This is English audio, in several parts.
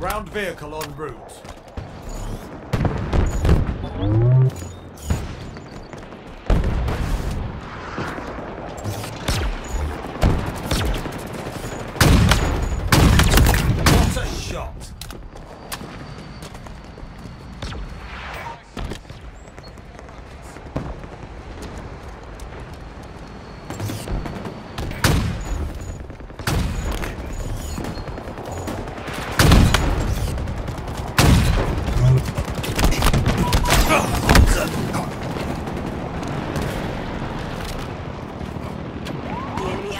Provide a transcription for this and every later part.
Ground vehicle en route.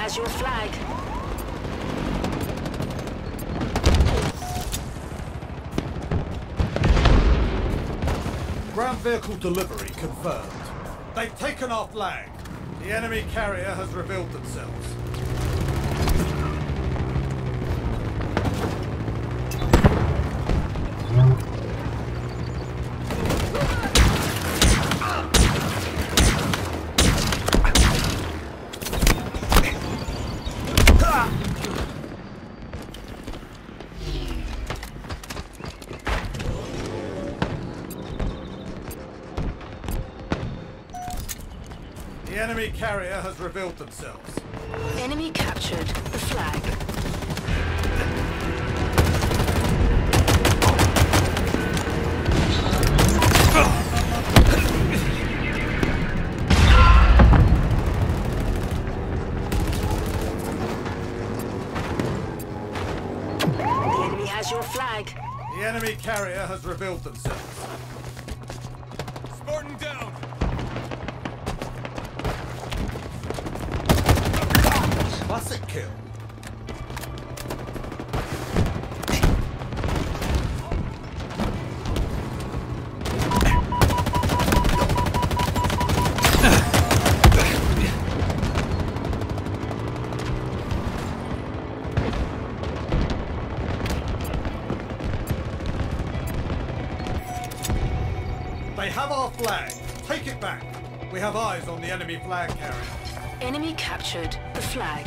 Has your flag. Ground vehicle delivery confirmed. They've taken our flag. The enemy carrier has revealed themselves. The enemy carrier has revealed themselves. Enemy captured the flag. The enemy has your flag. The enemy carrier has revealed themselves. Kill. They have our flag. Take it back. We have eyes on the enemy flag carrier. Enemy captured the flag.